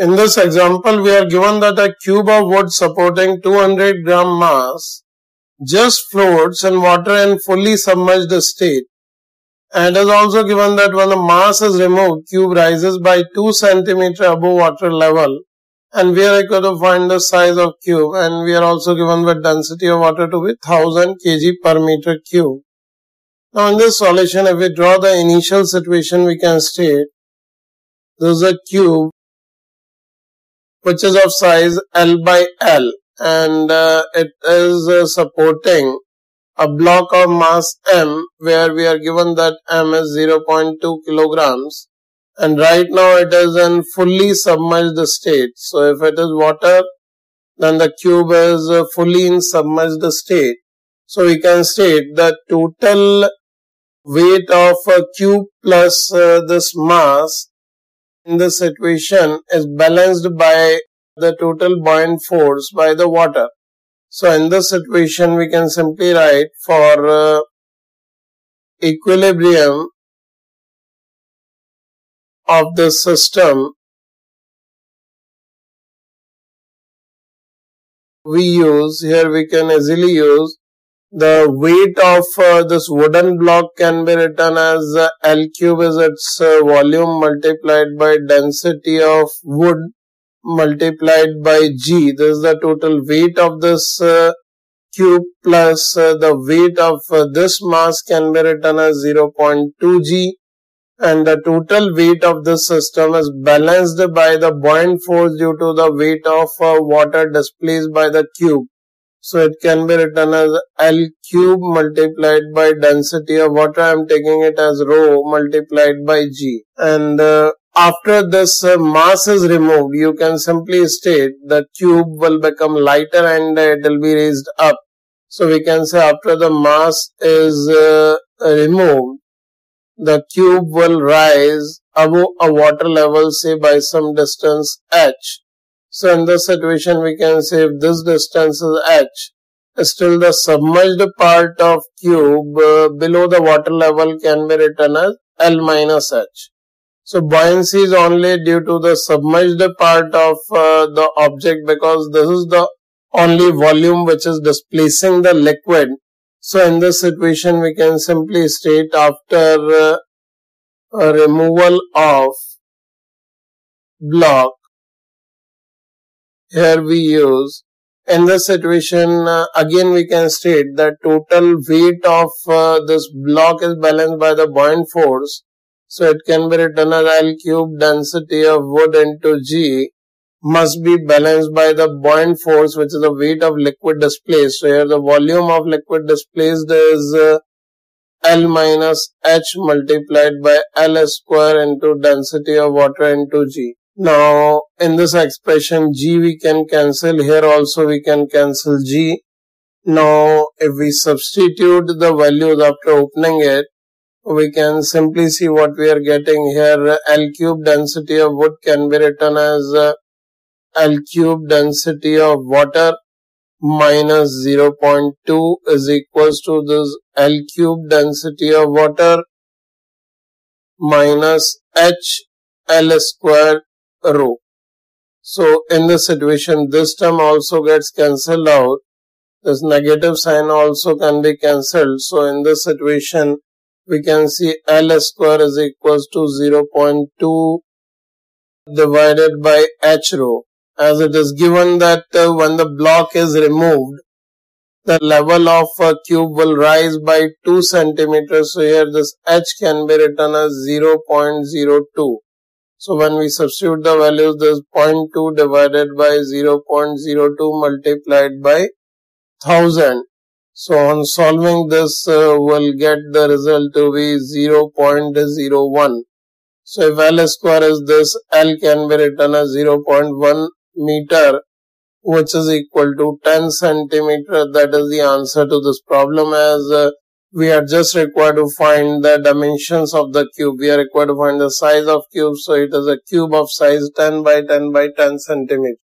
In this example, we are given that a cube of wood supporting 200 gram mass just floats in water in fully submerged state. And is also given that when the mass is removed, cube rises by 2 centimeter above water level. And we are required to find the size of cube and we are also given the density of water to be 1000 kg per meter cube. Now in this solution, if we draw the initial situation, we can state this is a cube which is of size L by L and uh, it is uh, supporting a block of mass M where we are given that M is 0.2 kilograms and right now it is in fully submerged state. So if it is water then the cube is uh, fully in submerged state. So we can state the total weight of a cube plus uh, this mass in this situation is balanced by the total buoyant force by the water. So in this situation we can simply write for uh, equilibrium of the system we use here we can easily use the weight of uh, this wooden block can be written as uh, L cube is its uh, volume multiplied by density of wood multiplied by G. This is the total weight of this uh, cube plus uh, the weight of uh, this mass can be written as 0.2 G and the total weight of this system is balanced by the buoyant force due to the weight of water displaced by the cube. So it can be written as L cube multiplied by density of water. I am taking it as rho multiplied by G. And uh, after this uh, mass is removed, you can simply state the cube will become lighter and uh, it will be raised up. So we can say after the mass is uh, removed, the cube will rise above a water level say by some distance h so in this situation, we can say if this distance is h, still the submerged part of cube uh, below the water level can be written as L minus h. So buoyancy is only due to the submerged part of uh, the object because this is the only volume which is displacing the liquid. So in this situation, we can simply state after uh, removal of block here we use in this situation uh, again we can state that total weight of uh, this block is balanced by the buoyant force so it can be written as L cube density of wood into G must be balanced by the buoyant force which is the weight of liquid displaced. So here the volume of liquid displaced is uh, L minus H multiplied by L square into density of water into G. Now, in this expression, g we can cancel. Here also we can cancel g. Now, if we substitute the values after opening it, we can simply see what we are getting here. L cube density of wood can be written as uh, L cube density of water minus 0.2 is equals to this L cube density of water minus H L square rho. So in this situation, this term also gets cancelled out. This negative sign also can be cancelled. So in this situation, we can see L square is equals to 0.2 divided by H rho. As it is given that uh, when the block is removed, the level of a cube will rise by 2 centimeters. So here this H can be written as 0.02. So when we substitute the values, this 0.2 divided by 0.02 multiplied by 1000. So on solving this, uh, we'll get the result to be 0.01. So if L square is this, L can be written as 0.1 meter, which is equal to 10 centimeter. That is the answer to this problem as uh, we are just required to find the dimensions of the cube. We are required to find the size of cube. So it is a cube of size 10 by 10 by 10 centimeter.